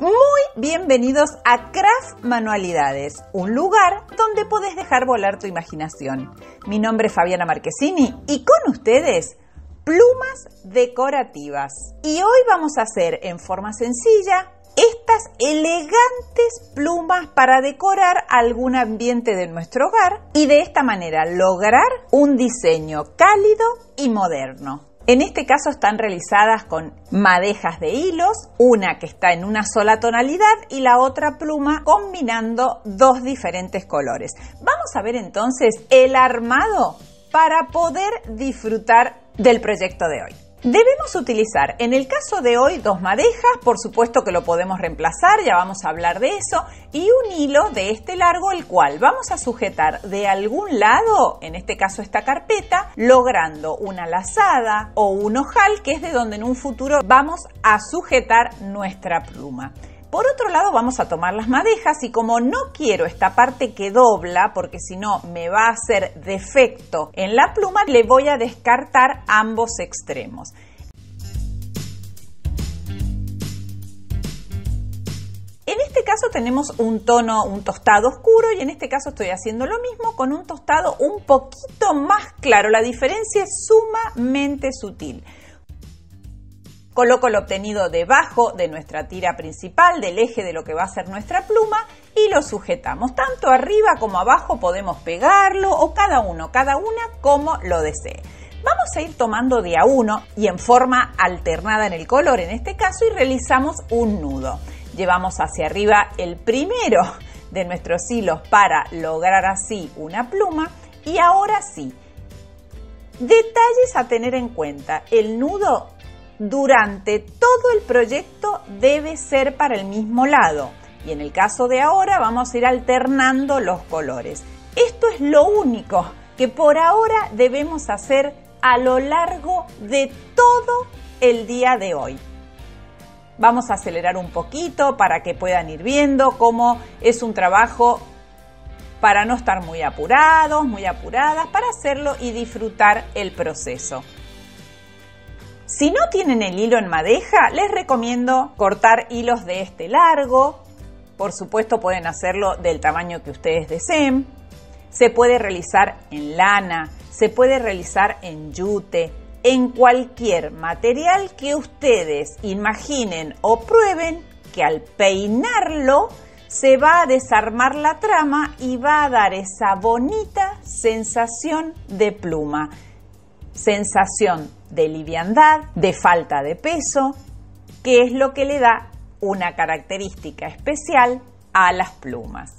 Muy bienvenidos a Craft Manualidades, un lugar donde podés dejar volar tu imaginación. Mi nombre es Fabiana Marquesini y con ustedes plumas decorativas. Y hoy vamos a hacer en forma sencilla estas elegantes plumas para decorar algún ambiente de nuestro hogar y de esta manera lograr un diseño cálido y moderno. En este caso están realizadas con madejas de hilos, una que está en una sola tonalidad y la otra pluma combinando dos diferentes colores. Vamos a ver entonces el armado para poder disfrutar del proyecto de hoy. Debemos utilizar, en el caso de hoy, dos madejas, por supuesto que lo podemos reemplazar, ya vamos a hablar de eso, y un hilo de este largo, el cual vamos a sujetar de algún lado, en este caso esta carpeta, logrando una lazada o un ojal, que es de donde en un futuro vamos a sujetar nuestra pluma. Por otro lado vamos a tomar las madejas y como no quiero esta parte que dobla, porque si no me va a hacer defecto en la pluma, le voy a descartar ambos extremos. En este caso tenemos un tono, un tostado oscuro y en este caso estoy haciendo lo mismo con un tostado un poquito más claro. La diferencia es sumamente sutil. Coloco lo obtenido debajo de nuestra tira principal, del eje de lo que va a ser nuestra pluma y lo sujetamos. Tanto arriba como abajo podemos pegarlo o cada uno, cada una como lo desee. Vamos a ir tomando de a uno y en forma alternada en el color en este caso y realizamos un nudo. Llevamos hacia arriba el primero de nuestros hilos para lograr así una pluma y ahora sí, detalles a tener en cuenta. El nudo durante todo el proyecto debe ser para el mismo lado. Y en el caso de ahora vamos a ir alternando los colores. Esto es lo único que por ahora debemos hacer a lo largo de todo el día de hoy. Vamos a acelerar un poquito para que puedan ir viendo cómo es un trabajo para no estar muy apurados, muy apuradas, para hacerlo y disfrutar el proceso. Si no tienen el hilo en madeja, les recomiendo cortar hilos de este largo. Por supuesto pueden hacerlo del tamaño que ustedes deseen. Se puede realizar en lana, se puede realizar en yute, en cualquier material que ustedes imaginen o prueben que al peinarlo se va a desarmar la trama y va a dar esa bonita sensación de pluma sensación de liviandad, de falta de peso, que es lo que le da una característica especial a las plumas.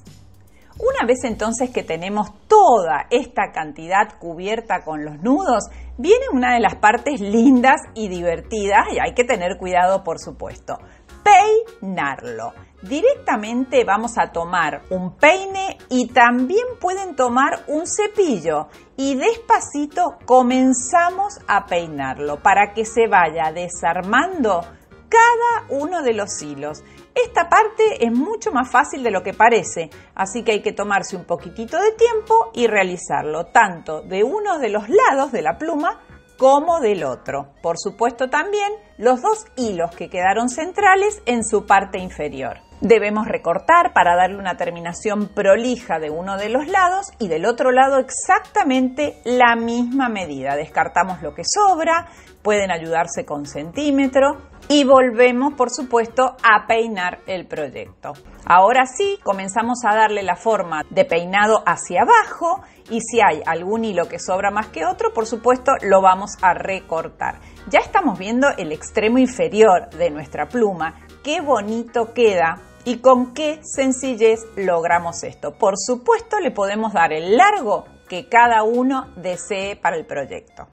Una vez entonces que tenemos toda esta cantidad cubierta con los nudos, viene una de las partes lindas y divertidas y hay que tener cuidado por supuesto peinarlo. Directamente vamos a tomar un peine y también pueden tomar un cepillo y despacito comenzamos a peinarlo para que se vaya desarmando cada uno de los hilos. Esta parte es mucho más fácil de lo que parece, así que hay que tomarse un poquitito de tiempo y realizarlo tanto de uno de los lados de la pluma como del otro. Por supuesto también los dos hilos que quedaron centrales en su parte inferior. Debemos recortar para darle una terminación prolija de uno de los lados y del otro lado exactamente la misma medida. Descartamos lo que sobra, pueden ayudarse con centímetro y volvemos por supuesto a peinar el proyecto. Ahora sí, comenzamos a darle la forma de peinado hacia abajo y si hay algún hilo que sobra más que otro, por supuesto lo vamos a recortar. Ya estamos viendo el extremo inferior de nuestra pluma, qué bonito queda y con qué sencillez logramos esto. Por supuesto le podemos dar el largo que cada uno desee para el proyecto.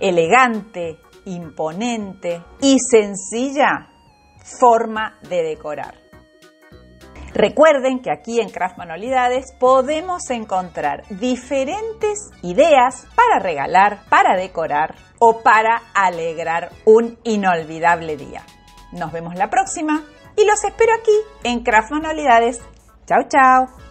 Elegante, imponente y sencilla forma de decorar. Recuerden que aquí en Craft Manualidades podemos encontrar diferentes ideas para regalar, para decorar o para alegrar un inolvidable día. Nos vemos la próxima y los espero aquí en Craft Manualidades. Chao, chao.